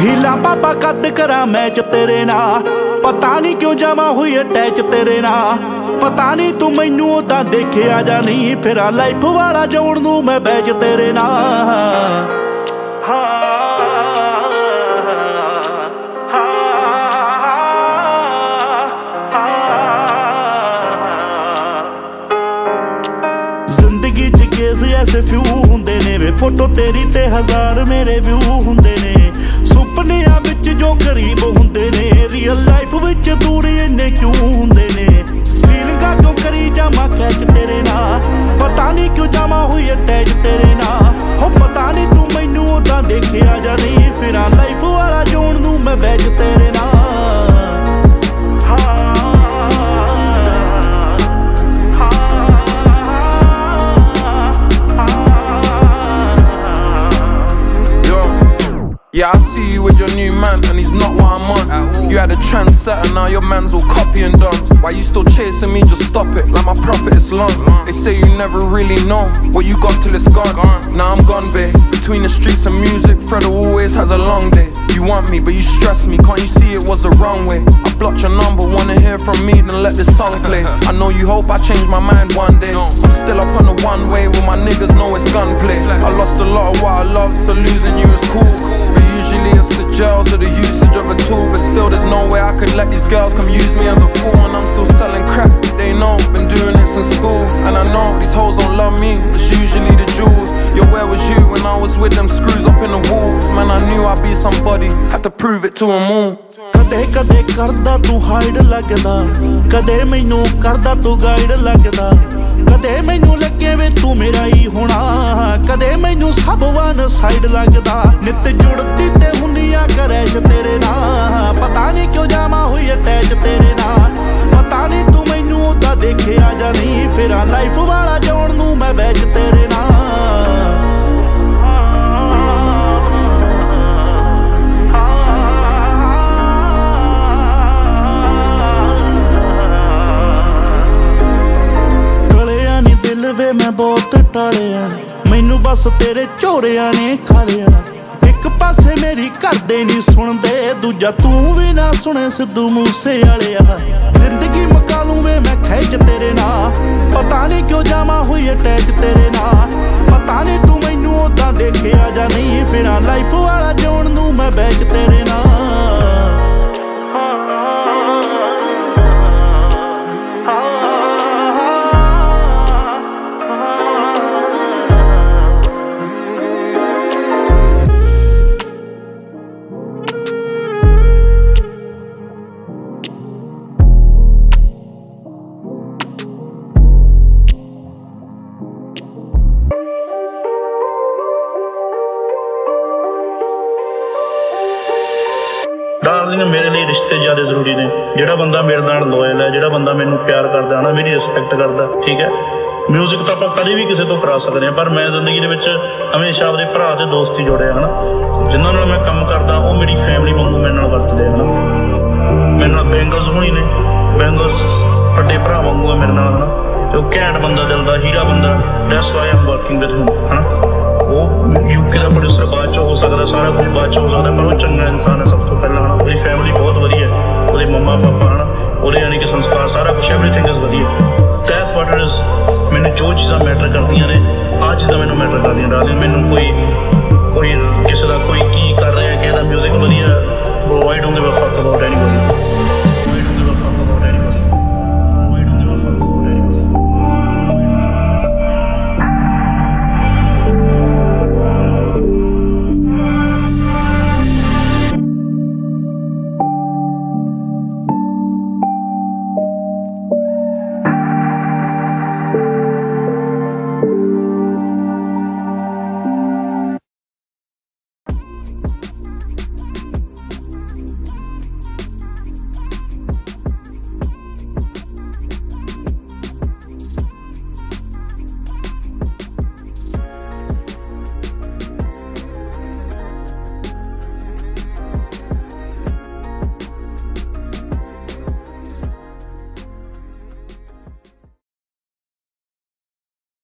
ਹੀਲਾ ਪਾਪਾ ਕੱਦ ਕਰਾਂ ਮੈਚ ਤੇਰੇ ਨਾਲ। ਪਤਾ ਨਹੀਂ ਕਿਉਂ ਜਾਵਾਂ ਹੋਈ ਅਟੈਚ ਤੇਰੇ ਨਾਲ। ਪਤਾ ਨਹੀਂ ਤੂੰ ਮੈਨੂੰ ਉਦਾਂ ਦੇਖਿਆ ਜਾਂ ਨਹੀਂ। ਫਿਰ ਲਾਈਫ ਵਾਲਾ ਜੋੜ ਨੂੰ ਮੈਂ ਬੈਚ ਤੇਰੇ ਨਾਲ। ਜ਼ਿੰਦਗੀ 'ਚ ਕੇਸ ਐਸੇ ਫਿਊ ਤੇਰੀ ਤੇ ਹਜ਼ਾਰ ਮੇਰੇ ਵਿਊ ਹੁੰਦੇ ਨੇ। ਸੁਪਨਿਆਂ ਵਿੱਚ ਜੋ ਗਰੀਬ ਹੁੰਦੇ ਨੇ ਰੀਅਲ ਲਾਈਫ ਵਿੱਚ ਦੂਰ ਇੰਨੇ ਕਿਉਂ ਹੁੰਦੇ ਨੇ? Yeah, I see you with your new man, and he's not what I'm on. You had a trendsetter, now your man's all copy and done. Why you still chasing me? Just stop it, like my profit is long. They say you never really know what you got till it's gone. Now I'm gone, babe. Between the streets and music, Fredo always has a long day. You want me, but you stress me. Can't you see it was the wrong way? I blocked your number, wanna hear from me, then let this song play. I know you hope I change my mind one day. I'm still up on the girls come use me as a fool. And I'm still selling crap. They know, been doing it since school. And I know these hoes don't love me, it's usually the jewels. Yo, where was you when I was with them screws up in the wall? Man, I knew I'd be somebody, had to prove it to them all. ਕਦੇ ਕਦੇ ਕਰਦਾ ਤੂੰ hide ਲੱਗਦਾ ਕਦੇ ਮੈਨੂੰ ਕਰਦਾ ਤੂੰ guide ਲੱਗਦਾ ਕਦੇ ਮੈਨੂੰ ਲੱਗੇ ਵੇ ਤੂੰ ਮੇਰਾ ਹੀ ਹੋਣਾ ਕਦੇ ਮੈਨੂੰ ਸਭ ਵਨ ਸਾਈਡ ਲੱਗਦਾ ਨਿਤ ਜੁੜਦੀ ਤੇ ਹੁੰਨੀਆਂ ਕਰੈਸ਼ ਤੇਰੇ ਨਾਲ ਪਤਾ ਨਹੀਂ ਕਿਉਂ ਜਾਵਾਂ ਹੋਈ ਤੇਰੇ ਨਾਲ। ਪਤਾ ਨਹੀਂ ਤੂੰ ਮੈਨੂੰ ਉਦਾਂ ਦੇਖਿਆ ਜਾਂ ਨਹੀਂ। ਫਿਰਾਂ ਲਾਈਫ ਵਾਲਾ ਜਾਣ ਨੂੰ ਮੈਂ ਬੈਚ ਤੇਰੇ ਨਾਲ। ਟਲਿਆ ਨੀ ਵੇ, ਮੈਂ ਬਹੁਤ ਟਾਲਿਆ ਮੈਨੂੰ ਬਸ ਤੇਰੇ ਝੋਰਿਆਂ ਨੇ ਖਾ ਲਿਆ ਇੱਕ ਪਾਸੇ ਮੇਰੀ ਕਰਦੇ ਨਹੀਂ ਸੁਣਦੇ, ਦੂਜਾ ਤੂੰ ਵੀ ਨਾ ਸੁਣੇ ਸਿੱਧੂ ਮੂਸੇ ਵਾਲਿਆ ਜ਼ਿੰਦਗੀ ਮਕਾ ਲੂੰ ਮੈਂ ਖਿੱਚ ਤੇਰੇ ਨਾਲ ਪਤਾ ਨਹੀਂ ਕਿਉਂ ਜਾਵਾਂ ਹੋਈ ਅਟੈਚ ਤੇਰੇ ਨਾਲ ਡਾਰਲਿੰਗ ਮੇਰੇ ਲਈ ਰਿਸ਼ਤੇ ਜ਼ਿਆਦਾ ਜ਼ਰੂਰੀ ਨੇ। ਜਿਹੜਾ ਬੰਦਾ ਮੇਰੇ ਨਾਲ ਲੋਇਲ ਹੈ, ਜਿਹੜਾ ਬੰਦਾ ਮੈਨੂੰ ਪਿਆਰ ਕਰਦਾ ਹੈ ਨਾ, ਮੇਰੀ ਰਿਸਪੈਕਟ ਕਰਦਾ ਠੀਕ ਹੈ? ਮਿਊਜ਼ਿਕ ਤਾਂ ਆਪਾਂ ਕਦੇ ਵੀ ਕਿਸੇ ਤੋਂ ਕਰਾ ਸਕਦੇ ਹਾਂ, ਪਰ ਮੈਂ ਜ਼ਿੰਦਗੀ ਦੇ ਵਿੱਚ ਹਮੇਸ਼ਾ ਆਪਣੇ ਭਰਾ ਤੇ ਦੋਸਤ ਹੀ ਜੋੜਿਆ, ਹਨਾ? ਜਿਨ੍ਹਾਂ ਨਾਲ ਮੈਂ ਕੰਮ ਕਰਦਾ, ਉਹ ਮੇਰੀ ਫੈਮਿਲੀ ਵਾਂਗੂ ਮੇਰੇ ਨਾਲ ਵਰਤਦੇ ਆ, ਹਨਾ? ਮੇਰੇ ਨਾਲ ਬੈਂਗਲਸ ਹੋਣੀ ਨੇ ਬੈਂਗਲਸ ਵੱਡੇ ਭਰਾ ਵਾਂਗੂ ਹੈ ਮੇਰੇ ਨਾਲ, ਹਨਾ? ਤੇ ਉਹ ਘੈਂਟ ਬੰਦਾ ਦਿਲ ਦਾ ਹੀਰਾ ਬੰਦਾ that's why I'm working with him ਹਨਾ? ਉਹ ਯੂਕੇ ਦਾ ਪ੍ਰੋਡਿਊਸਰ ਬਾਅਦ ਚ ਹੋ ਸਕਦਾ, ਸਾਰਾ ਕੁਝ ਬਾਅਦ ਚ ਹੋ ਸਕਦਾ, ਪਰ ਉਹ ਚੰਗਾ ਇਨਸਾਨ ਹੈ ਸਭ ਤੋਂ ਪਹਿਲਾਂ, ਹਨਾ, ਉਹਦੀ ਫੈਮਿਲੀ ਬਹੁਤ ਵਧੀਆ ਹੈ।